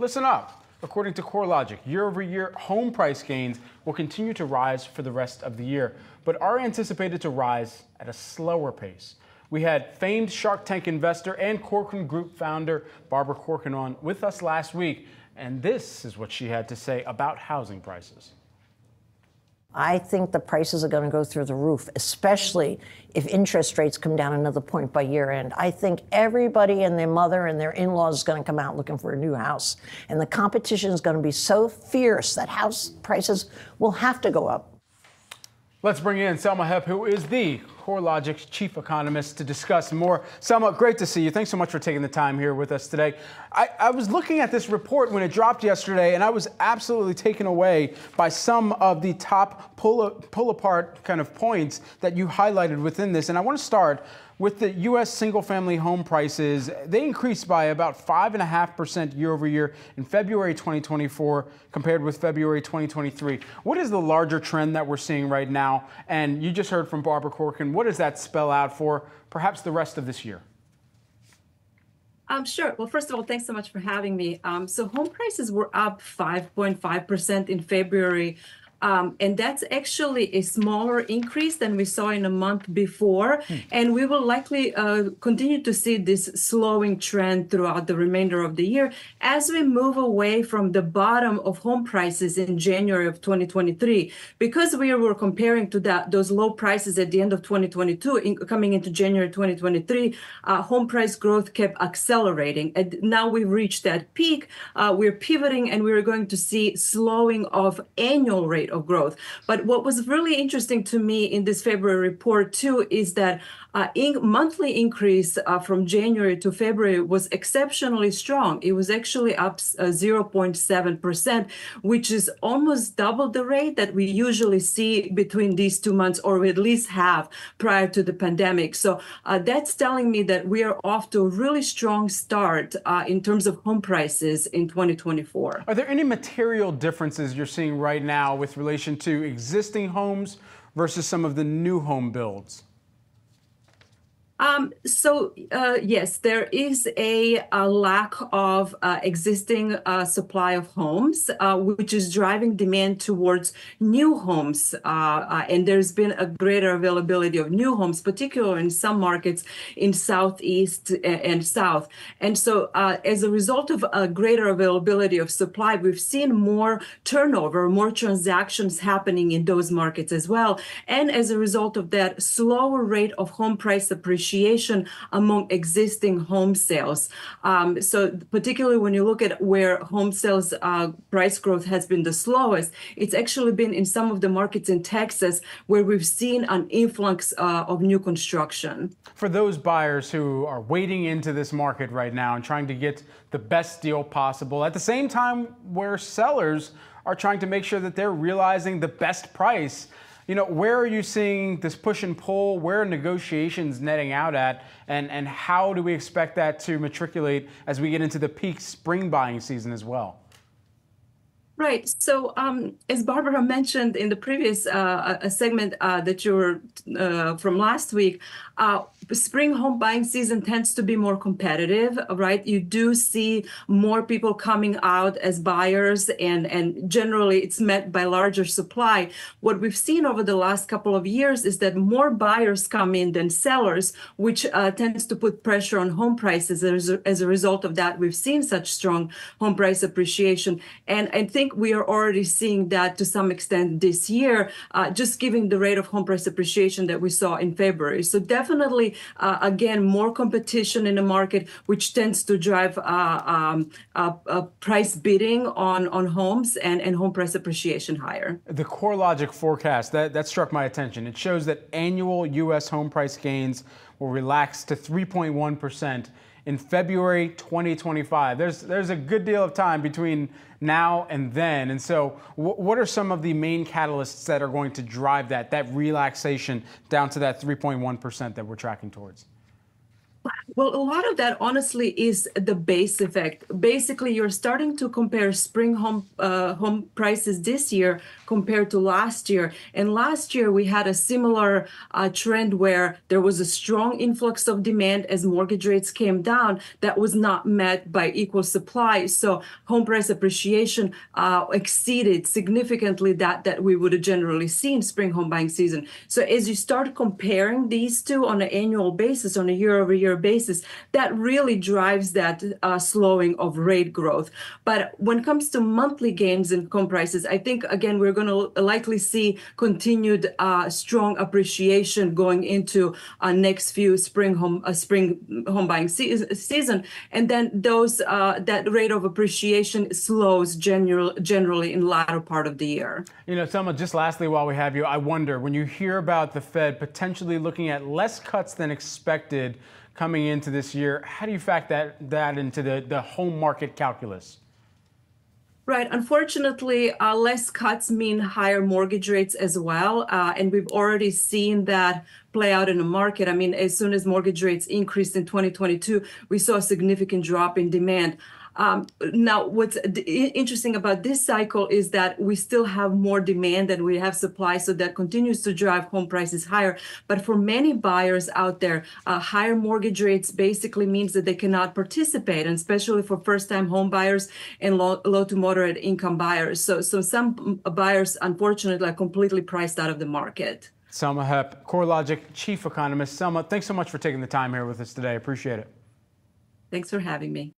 listen up. According to CoreLogic, year over year home price gains will continue to rise for the rest of the year, but are anticipated to rise at a slower pace. We had famed Shark Tank investor and Corcoran Group founder Barbara Corcoran on with us last week, and this is what she had to say about housing prices. I think the prices are going to go through the roof, especially if interest rates come down another point by year end. I think everybody and their mother and their in laws is going to come out looking for a new house. And the competition is going to be so fierce that house prices will have to go up. Let's bring in Selma Hepp, who is the CoreLogic's chief economist, to discuss more. Selma, great to see you. Thanks so much for taking the time here with us today. I, I, was looking at this report when it dropped yesterday, and I was absolutely taken away by some of the top pull, pull apart kind of points that you highlighted within this. And I want to start with the U.S. single family home prices, they increased by about 5.5% year over year in February 2024 compared with February 2023. What is the larger trend that we're seeing right now? And you just heard from Barbara Corcoran. What does that spell out for perhaps the rest of this year? Um, sure. Well, first of all, thanks so much for having me. Um, so home prices were up 5.5% in February um, and that's actually a smaller increase than we saw in a month before. Hmm. And we will likely uh, continue to see this slowing trend throughout the remainder of the year as we move away from the bottom of home prices in January of 2023. Because we were comparing to that those low prices at the end of 2022, in, coming into January 2023, uh, home price growth kept accelerating. And now we've reached that peak. Uh, we're pivoting and we're going to see slowing of annual rate rate of growth. But what was really interesting to me in this February report too is that uh, in monthly increase uh, from January to February was exceptionally strong. It was actually up 0.7%, uh, which is almost double the rate that we usually see between these two months, or at least have prior to the pandemic. So uh, that's telling me that we are off to a really strong start uh, in terms of home prices in 2024. Are there any material differences you're seeing right now with relation to existing homes versus some of the new home builds? Um, so uh, yes, there is a, a lack of uh, existing uh, supply of homes, uh, which is driving demand towards new homes. Uh, uh, and there's been a greater availability of new homes, particularly in some markets in Southeast and South. And so as a result of a greater availability of supply, we've seen more turnover, more transactions happening in those markets as well. And as a result of that, slower rate of home price appreciation appreciation among existing home sales. Um, so particularly when you look at where home sales uh, price growth has been the slowest, it's actually been in some of the markets in Texas where we've seen an influx uh, of new construction. For those buyers who are wading into this market right now and trying to get the best deal possible, at the same time where sellers are trying to make sure that they're realizing the best price you know, where are you seeing this push and pull? Where are negotiations netting out at? And, and how do we expect that to matriculate as we get into the peak spring buying season as well? Right. So, um, as Barbara mentioned in the previous uh, segment uh, that you were uh, from last week, uh, spring home buying season tends to be more competitive, right? You do see more people coming out as buyers, and and generally it's met by larger supply. What we've seen over the last couple of years is that more buyers come in than sellers, which uh, tends to put pressure on home prices. As a, as a result of that, we've seen such strong home price appreciation, and I think we are already seeing that to some extent this year, uh, just given the rate of home price appreciation that we saw in February. So definitely uh, again, more competition in the market, which tends to drive uh, um, price bidding on, on homes and, and home price appreciation higher. The CoreLogic forecast, that, that struck my attention. It shows that annual U.S. home price gains will relax to 3.1% in February 2025. There's, there's a good deal of time between now and then. And so, what are some of the main catalysts that are going to drive that, that relaxation down to that 3.1% that we're tracking towards? Well, a lot of that honestly is the base effect. Basically, you're starting to compare spring home uh, home prices this year compared to last year. And last year we had a similar uh, trend where there was a strong influx of demand as mortgage rates came down that was not met by equal supply. So home price appreciation uh, exceeded significantly that that we would have generally seen in spring home buying season. So as you start comparing these two on an annual basis, on a year-over-year basis, that really drives that uh, slowing of rate growth. But when it comes to monthly gains in home prices, I think again we're going to likely see continued uh, strong appreciation going into uh, next few spring home uh, spring home buying se- season, and then those uh, that rate of appreciation slows general generally in the latter part of the year. You know, Selma, just lastly, while we have you, I wonder when you hear about the Fed potentially looking at less cuts than expected coming into this year, how do you factor that, that into the, the home market calculus? Right. Unfortunately, uh, less cuts mean higher mortgage rates as well. Uh, and we've already seen that play out in the market. I mean, as soon as mortgage rates increased in 2022, we saw a significant drop in demand. Um, now, what's interesting about this cycle is that we still have more demand than we have supply, so that continues to drive home prices higher. But for many buyers out there, uh, higher mortgage rates basically means that they cannot participate, and especially for first-time home buyers and low, low to moderate income buyers. So, so some buyers, unfortunately, are completely priced out of the market. Selma Hepp, CoreLogic Chief Economist. Selma, thanks so much for taking the time here with us today. Appreciate it. Thanks for having me.